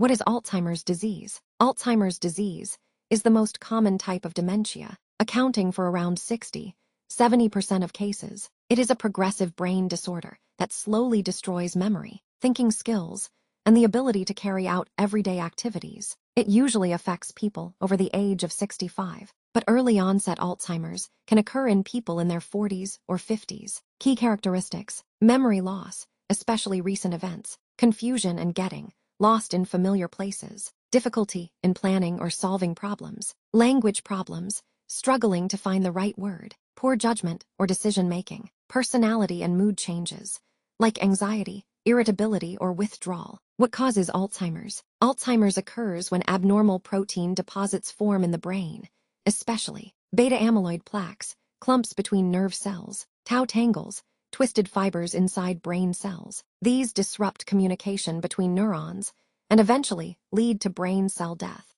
What is Alzheimer's disease? Alzheimer's disease is the most common type of dementia, accounting for around 60, 70% of cases. It is a progressive brain disorder that slowly destroys memory, thinking skills, and the ability to carry out everyday activities. It usually affects people over the age of 65, but early onset Alzheimer's can occur in people in their 40s or 50s. Key characteristics memory loss, especially recent events, confusion and getting lost in familiar places, difficulty in planning or solving problems, language problems, struggling to find the right word, poor judgment or decision making, personality and mood changes, like anxiety, irritability, or withdrawal. What causes Alzheimer's? Alzheimer's occurs when abnormal protein deposits form in the brain, especially beta amyloid plaques, clumps between nerve cells, tau tangles, twisted fibers inside brain cells. These disrupt communication between neurons and eventually lead to brain cell death.